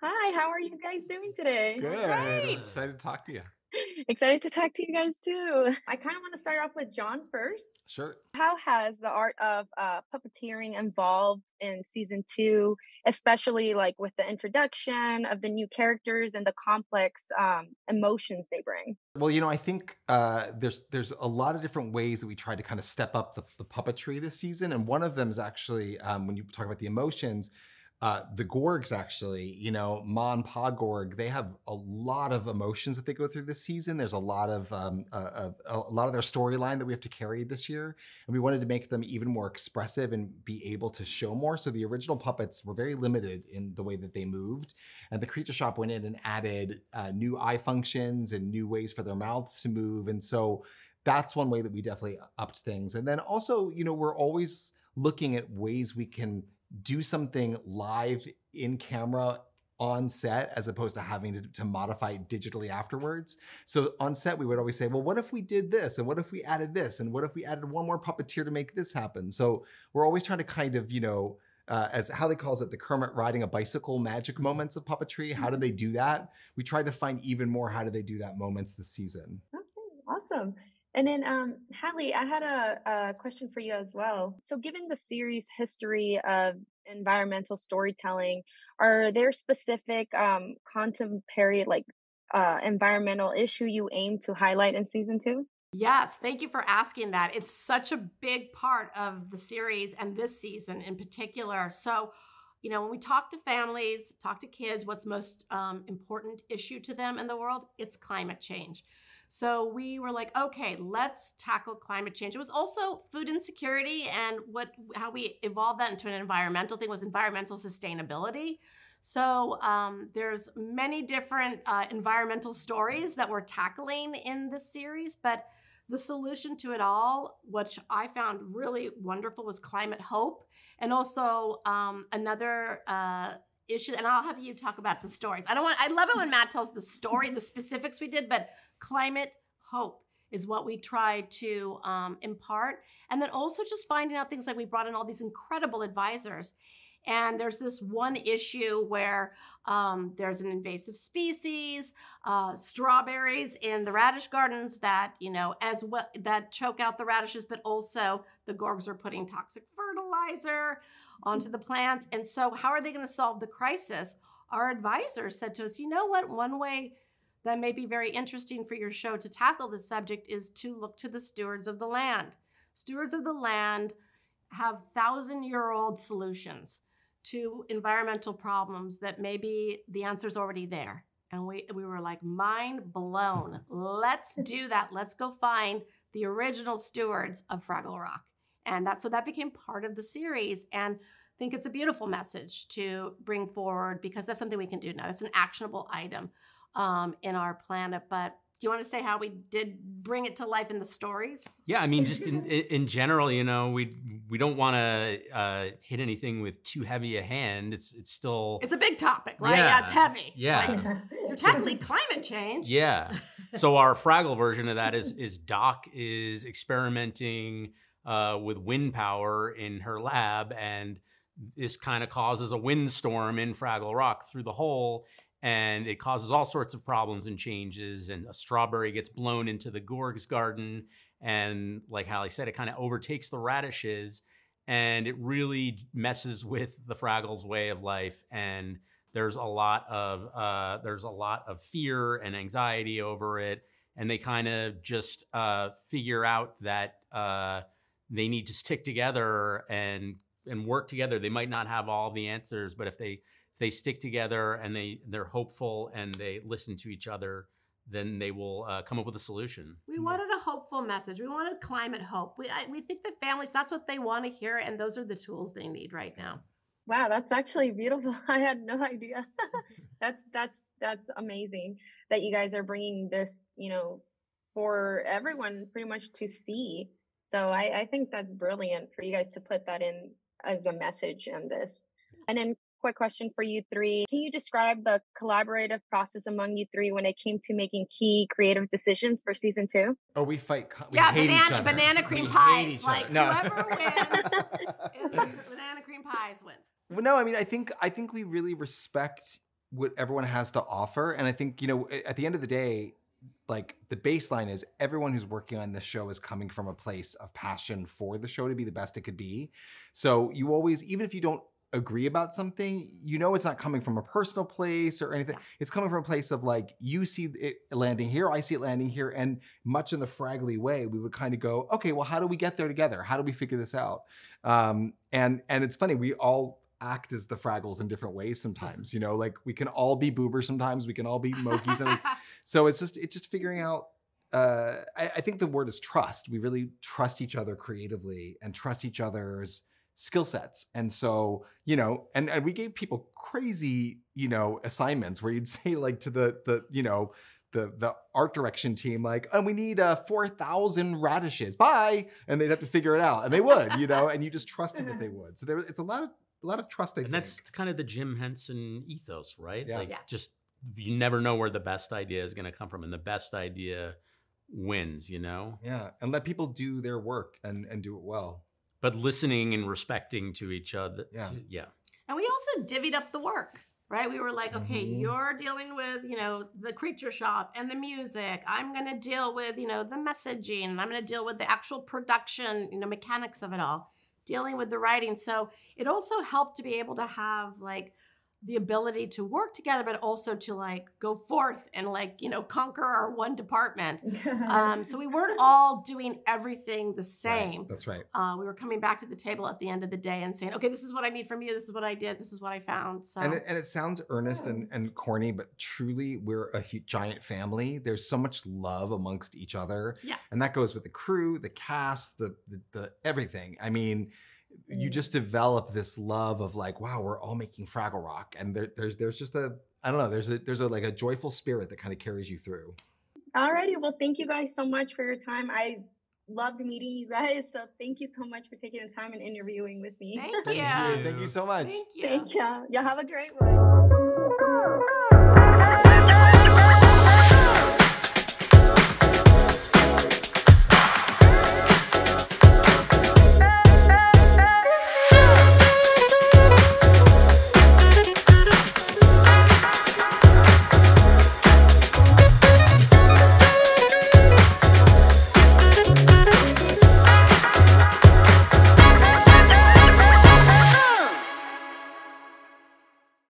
Hi, how are you guys doing today? Good. Great. Excited to talk to you. Excited to talk to you guys too. I kind of want to start off with John first. Sure. How has the art of uh, puppeteering evolved in season two, especially like with the introduction of the new characters and the complex um, emotions they bring? Well, you know, I think uh, there's there's a lot of different ways that we try to kind of step up the, the puppetry this season, and one of them is actually um, when you talk about the emotions. Uh, the Gorgs actually, you know, and Pa Gorg, they have a lot of emotions that they go through this season. There's a lot of um, a, a, a lot of their storyline that we have to carry this year, and we wanted to make them even more expressive and be able to show more. So the original puppets were very limited in the way that they moved, and the Creature Shop went in and added uh, new eye functions and new ways for their mouths to move, and so that's one way that we definitely upped things. And then also, you know, we're always looking at ways we can do something live in camera on set as opposed to having to, to, modify it digitally afterwards. So on set, we would always say, well, what if we did this? And what if we added this? And what if we added one more puppeteer to make this happen? So we're always trying to kind of, you know, uh, as Halle calls it, the Kermit riding a bicycle magic mm-hmm. moments of puppetry. How do they do that? We tried to find even more how do they do that moments this season. Okay, awesome. And then, um, Halle, I had a, a question for you as well. So, given the series' history of environmental storytelling, are there specific um, contemporary, like uh, environmental issue you aim to highlight in season two? Yes, thank you for asking that. It's such a big part of the series and this season in particular. So, you know, when we talk to families, talk to kids, what's most um, important issue to them in the world? It's climate change. So we were like, okay, let's tackle climate change. It was also food insecurity and what how we evolved that into an environmental thing was environmental sustainability. So um, there's many different uh, environmental stories that we're tackling in this series, but the solution to it all, which I found really wonderful, was climate hope, and also um, another uh, issue. And I'll have you talk about the stories. I don't want. I love it when Matt tells the story, the specifics we did, but climate hope is what we try to um, impart. And then also just finding out things like we brought in all these incredible advisors. And there's this one issue where um, there's an invasive species, uh, strawberries in the radish gardens that you know as well that choke out the radishes, but also the gorgs are putting toxic fertilizer onto the plants. And so, how are they going to solve the crisis? Our advisor said to us, you know what? One way that may be very interesting for your show to tackle this subject is to look to the stewards of the land. Stewards of the land have thousand year old solutions to environmental problems that maybe the answer's already there. And we, we were like, mind blown. Let's do that. Let's go find the original stewards of Fraggle Rock. And that so that became part of the series. And I think it's a beautiful message to bring forward because that's something we can do now. It's an actionable item um, in our planet. But do you want to say how we did bring it to life in the stories? Yeah, I mean, just in in general, you know, we we don't want to uh, hit anything with too heavy a hand. It's it's still it's a big topic, right? Yeah, yeah it's heavy. Yeah, it's like, you're tackling climate change. Yeah. So our Fraggle version of that is is Doc is experimenting uh, with wind power in her lab, and this kind of causes a windstorm in Fraggle Rock through the hole and it causes all sorts of problems and changes. And a strawberry gets blown into the Gorg's garden, and like Halle said, it kind of overtakes the radishes, and it really messes with the Fraggles' way of life. And there's a lot of uh, there's a lot of fear and anxiety over it, and they kind of just uh, figure out that uh, they need to stick together and and work together. They might not have all the answers, but if they if they stick together and they they're hopeful and they listen to each other then they will uh, come up with a solution. We wanted a hopeful message. We wanted climate hope. We I, we think the families that's what they want to hear, and those are the tools they need right now. Wow, that's actually beautiful. I had no idea. that's that's that's amazing that you guys are bringing this, you know, for everyone pretty much to see. So I, I think that's brilliant for you guys to put that in as a message in this. And then quick question for you three. Can you describe the collaborative process among you three when it came to making key creative decisions for season two? Oh, we fight. We yeah, hate banana, each other. banana cream we pies. Like no. whoever wins, banana cream pies wins. Well, no, I mean, I think I think we really respect what everyone has to offer. And I think, you know, at the end of the day, like the baseline is everyone who's working on this show is coming from a place of passion for the show to be the best it could be. So you always, even if you don't agree about something, you know it's not coming from a personal place or anything. It's coming from a place of like you see it landing here, I see it landing here, and much in the fraggly way, we would kind of go, okay, well, how do we get there together? How do we figure this out? Um, and and it's funny, we all act as the Fraggles in different ways sometimes. You know, like we can all be boobers sometimes, we can all be Mokeys, sometimes. so it's just it's just figuring out. Uh, I, I think the word is trust. We really trust each other creatively and trust each other's skill sets. And so, you know, and, and we gave people crazy, you know, assignments where you'd say like to the the, you know, the the art direction team, like, and we need uh four thousand radishes. Bye. And they'd have to figure it out. And they would, you know, and you just trusted that they would. So there it's a lot of a lot of trust, I and think. that's kind of the Jim Henson ethos, right? Yes. Like Yes. just you never know where the best idea is going to come from, and the best idea wins. You know, yeah. And let people do their work and and do it well. but listening and respecting to each other. Yeah. yeah. And we also divvied up the work, right? We were like, okay, Mhm. you're dealing with, you know, the creature shop and the music. I'm going to deal with, you know, the messaging. and I'm going to deal with the actual production, you know, mechanics of it all, dealing with the writing. So it also helped to be able to have like the ability to work together, but also to like go forth and like, you know, conquer our one department. Um, so we weren't all doing everything the Right. same That's right. uh, we were coming back to the table at the end of the day and saying, okay, this is what I need from you. This is what I did. This is what I found. So And it, and it sounds earnest and, and corny, but truly, we're a hu- giant family. There's so much love amongst each other. Yeah. And that goes with the crew, the cast, the, the, the everything. I mean, you Mm. just develop this love of like, wow, we're all making Fraggle Rock. And there, there's there's just a I don't know, there's a there's a like a joyful spirit that kind of carries you through. Alrighty, well, thank you guys so much for your time. I loved meeting you guys, so thank you so much for taking the time and interviewing with me. thank you. Thank you so much. Thank you. Thank you. Y'all have a great one.